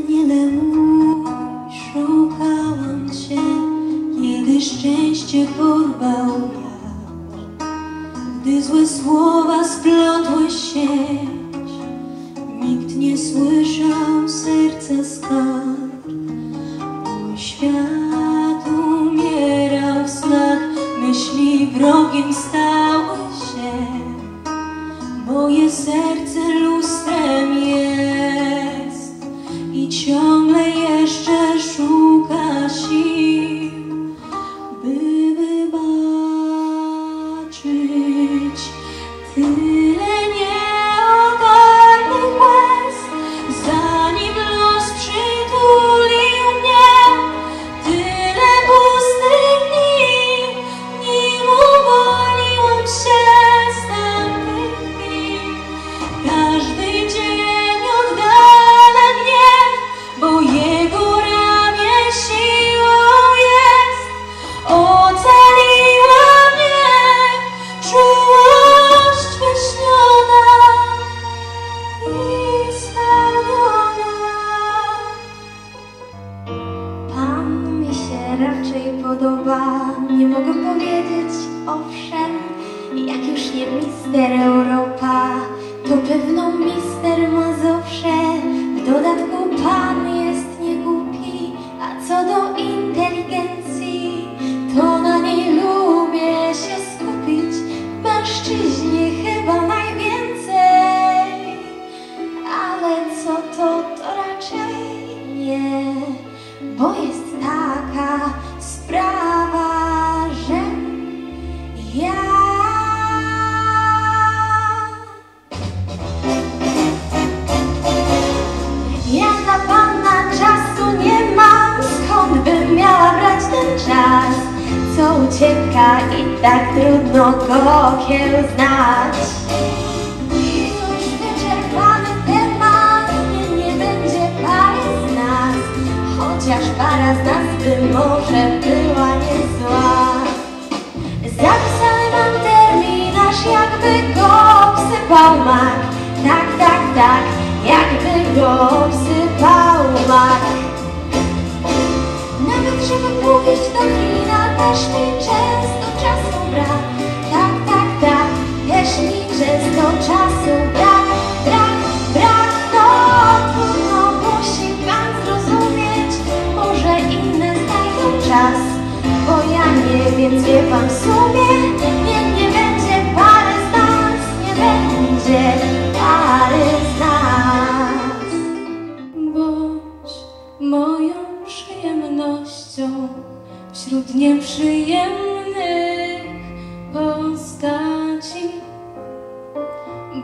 Aniele mój, szukałam Cię, kiedy szczęście porwał wiatr. Gdy złe słowa splotły sieć, hmm against co ucieka i tak trudno go kiełznać. Już wyczerpany temat, nie będzie pary z nas, chociaż para z nas by może była niezła. Zapisany mam terminarz, jakby go obsypał mak. Tak, tak, tak, jakby go obsypał Żeby pójść do kina, też mi często czasu brak. Tak, tak, tak, też mi często czasu brak. Brak, brak, no trudno musi pan zrozumieć. Może inne znajdą czas, bo ja nie, więc wie pan w sumie. Wśród nieprzyjemnych postaci.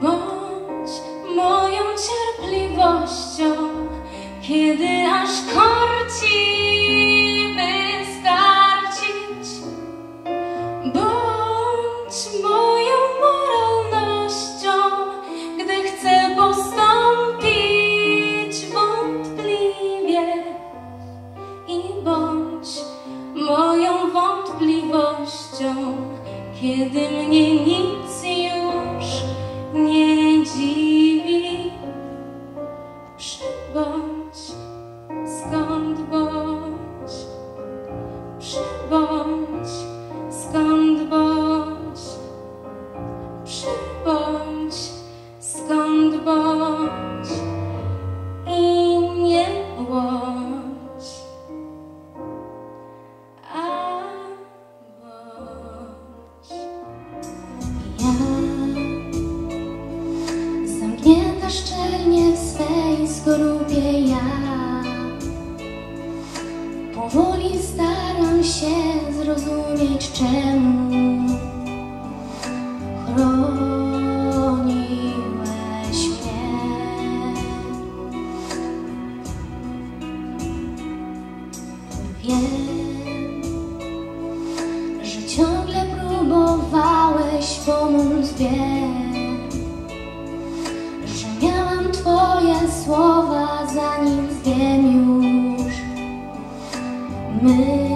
Bądź moją cierpliwością, kiedy aż korci wystarczyć. Bądź kiedy mnie nic skorupie ja. Powoli staram się zrozumieć czemu chroniłeś mnie. Wiem, że ciągle próbowałeś pomóc, wiem, Twoje słowa, zanim wiem już. Myliłam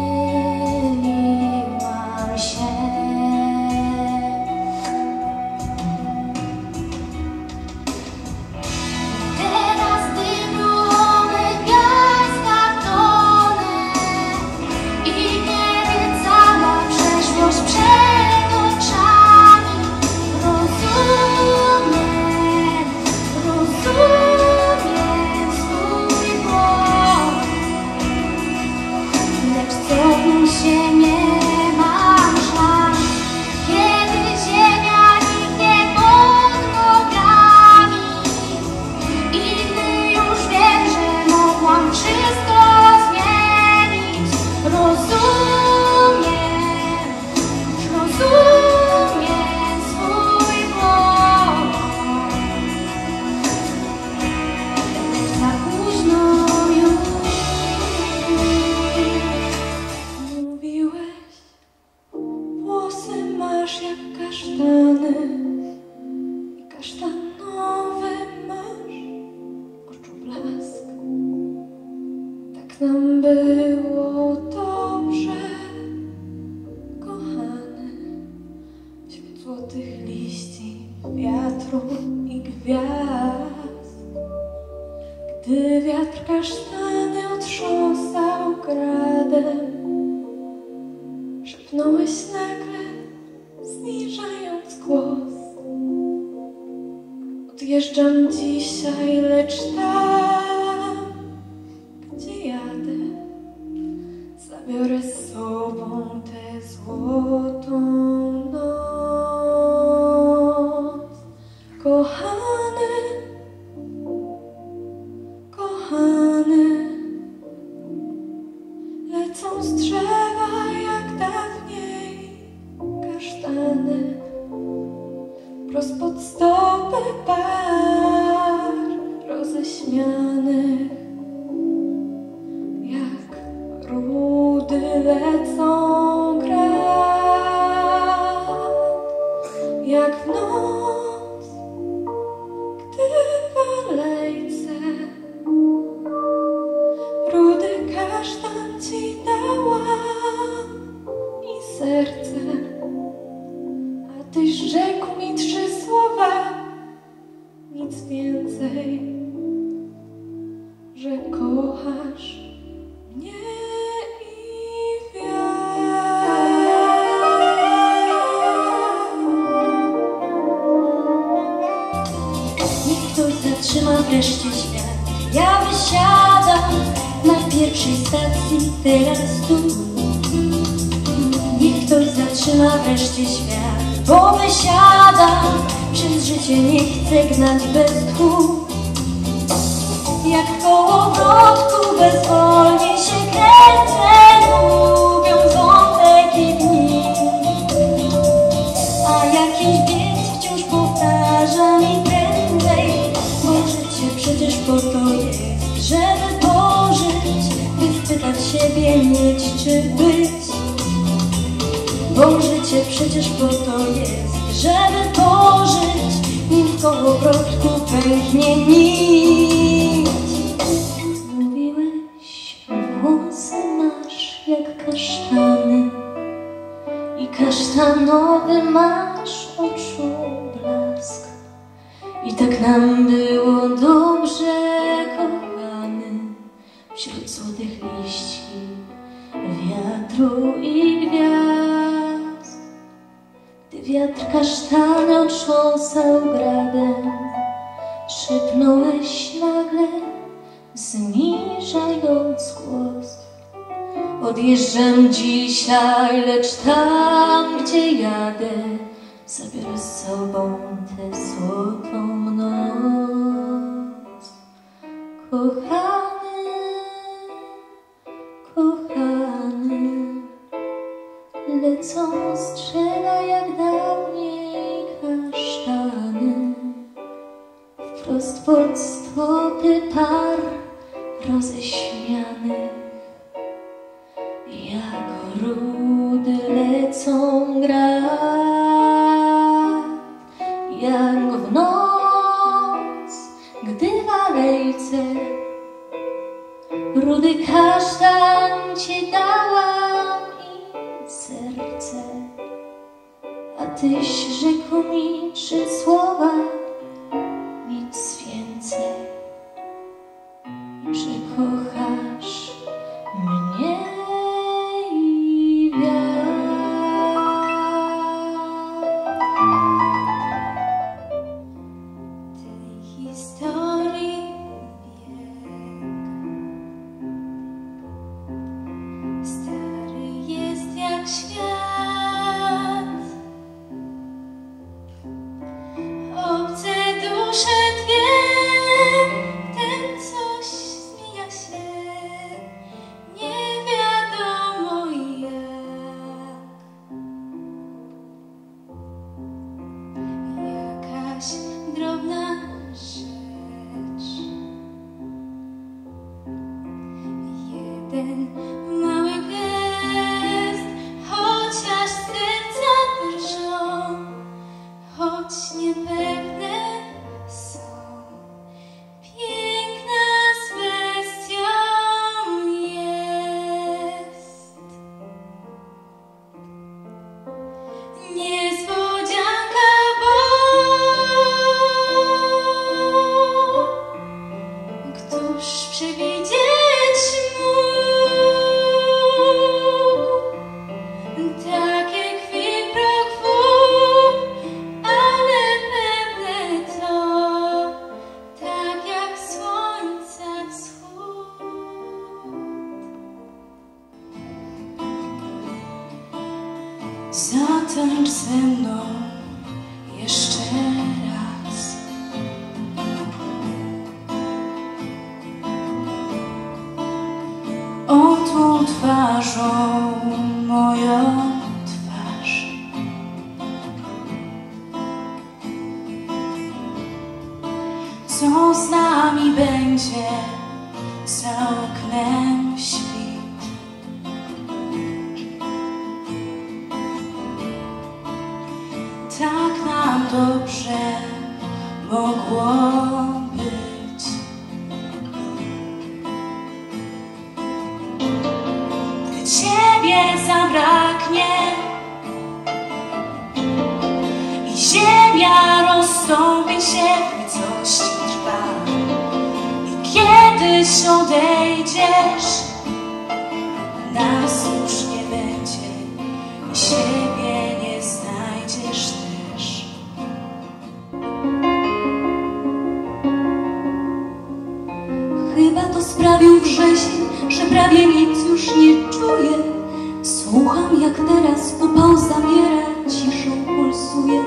było dobrze, kochany, wśród złotych liści, wiatru i gwiazd. Gdy wiatr kasztany otrząsał gradem, szepnąłeś nagle, zniżając głos. Odjeżdżam dzisiaj, lecz tam, tyś rzekł mi trzy słowa, nic więcej, że kochasz mnie i wiatr. Niech ktoś zatrzyma wreszcie świat. Ja wysiadam na pierwszej stacji teraz tu. Niech ktoś zatrzyma wreszcie świat Bo wysiadam przez życie nie chcę gnać bez tchu. Jak w kołowrotku bezwolnie się kręcę Lubiąc wątek i dni. A jakiś bieg wciąż powtarza mi prędzej. Bo życie przecież po to jest, żeby pożyć By spytać siebie mieć czy być Bo życie przecież po to jest, żeby pożyć Nim w kołowrotku pęknie nić Mówiłeś, włosy masz jak kasztany i kasztanowy masz oczu blask. I tak nam było dobrze, kochany, wśród złotych liści, wiatru i gwiazd. Wiatr kasztany otrząsał gradem, szepnąłeś nagle, zniżając głos. Odjeżdżam dzisiaj, lecz tam, gdzie jadę, zabiorę z sobą tę złotą Co z nami będzie za oknem świt? Tak nam dobrze mogło być. Gdy Ciebie zabraknie i ziemia rozstąpi się w nicości odejdziesz, nas już nie będzie i siebie nie znajdziesz też. Chyba to sprawił wrzesień, że prawie nic już nie czuję. Słucham jak teraz upał zamiera, ciszą pulsuje.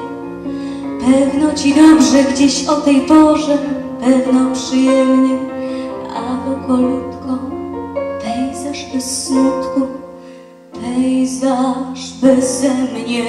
Pewno ci dobrze gdzieś o tej porze, pewno przyjemnie, a wokolutko pejzaż bez smutku, pejzaż beze mnie.